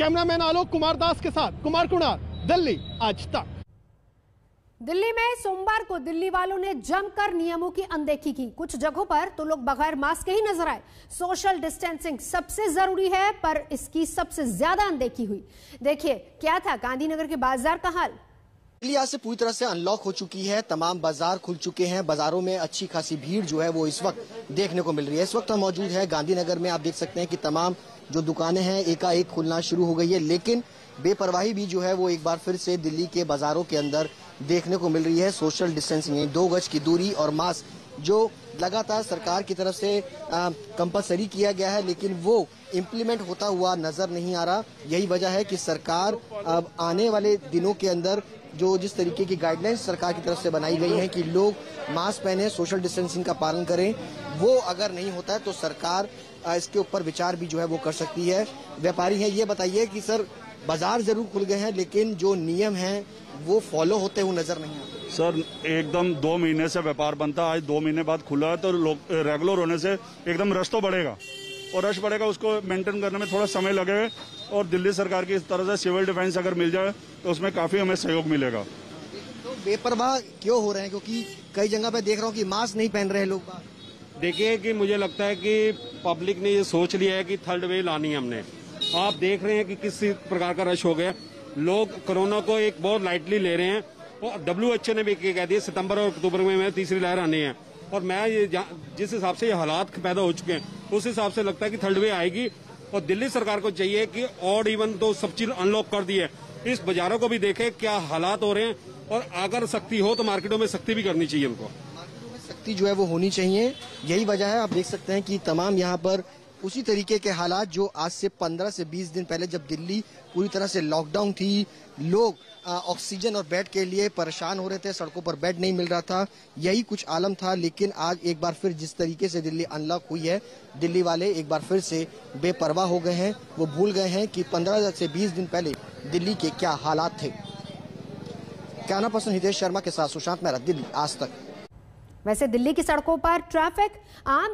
Cameraman Alok Kumar Das के साथ कुमार कुणाल, दिल्ली, आज तक। दिल्ली में सोमवार को दिल्ली वालों ने जमकर नियमों की अनदेखी की। कुछ जगहों पर तो लोग बगैर मास्क के ही नज़र आए। सोशल डिस्टेंसिंग सबसे ज़रूरी है, पर इसकी सबसे ज़्यादा अनदेखी हुई। देखिए, क्या था? गांधीनगर के बाज़ार का हाल। दिल्ली आज से पूरी तरह से अनलॉक हो चुकी है। तमाम बाज़ार खुल चुके हैं। बाजारों में अच्छी खासी भीड़ जो है वो इस वक्त देखने को मिल रही है। इस वक्त हम मौजूद है गांधीनगर में। आप देख सकते हैं कि तमाम जो दुकानें हैं, एकाएक खुलना शुरू हो गई है। लेकिन बेपरवाही भी जो है वो एक बार फिर से दिल्ली के बाजारों के अंदर देखने को मिल रही है। सोशल डिस्टेंसिंग दो गज की दूरी और मास्क जो लगातार सरकार की तरफ़ से कंपलसरी किया गया है, लेकिन वो इम्प्लीमेंट होता हुआ नज़र नहीं आ रहा। यही वजह है कि सरकार अब आने वाले दिनों के अंदर जो जिस तरीके की गाइडलाइंस सरकार की तरफ़ से बनाई गई हैं कि लोग मास्क पहने सोशल डिस्टेंसिंग का पालन करें, वो अगर नहीं होता है तो सरकार इसके ऊपर विचार भी जो है वो कर सकती है। व्यापारी है, ये बताइए कि सर, बाज़ार ज़रूर खुल गए हैं, लेकिन जो नियम है, वो फॉलो होते हुए नज़र नहीं आते। सर, एकदम दो महीने से व्यापार बनता है, आज दो महीने बाद खुला है तो रेगुलर होने से एकदम रश तो बढ़ेगा। और रश बढ़ेगा उसको मेंटेन करने में थोड़ा समय लगेगा और दिल्ली सरकार की इस तरह से सिविल डिफेंस अगर मिल जाए तो उसमें काफ़ी हमें सहयोग मिलेगा। तो बेपरवाह क्यों हो रहे हैं? क्योंकि कई जगह पे देख रहा हूँ कि मास्क नहीं पहन रहे लोग। देखिए कि मुझे लगता है कि पब्लिक ने ये सोच लिया है कि थर्ड वेव लानी है हमने। आप देख रहे हैं कि किस प्रकार का रश हो गया। लोग कोरोना को एक बहुत लाइटली ले रहे हैं। और डब्ल्यू एच ने भी कह दिया सितंबर और अक्टूबर में तीसरी लहर आनी है। और मैं ये जिस हिसाब से ये हालात पैदा हो चुके हैं, उस हिसाब से लगता है कि थर्ड वे आएगी और दिल्ली सरकार को चाहिए कि और इवन तो सब चीज़ अनलॉक कर दिए इस बाजारों को भी देखे क्या हालात हो रहे हैं और अगर सख्ती हो तो मार्केटों में सख्ती भी करनी चाहिए उनको। सख्ती जो है वो होनी चाहिए। यही वजह है, आप देख सकते हैं कि तमाम यहाँ पर उसी तरीके के हालात जो आज से 15 से 20 दिन पहले जब दिल्ली पूरी तरह से लॉकडाउन थी, लोग ऑक्सीजन और बेड के लिए परेशान हो रहे थे, सड़कों पर बेड नहीं मिल रहा था, यही कुछ आलम था, लेकिन आज एक बार फिर जिस तरीके से दिल्ली अनलॉक हुई है, दिल्ली वाले एक बार फिर से बेपरवाह हो गए हैं, वो भूल गए हैं कि 15 से 20 दिन पहले दिल्ली के क्या हालात थे। कैमरा पर्सन हितेश शर्मा के साथ सुशांत मेहरा, दिल्ली, आज तक। वैसे दिल्ली की सड़कों पर ट्रैफ़िक आम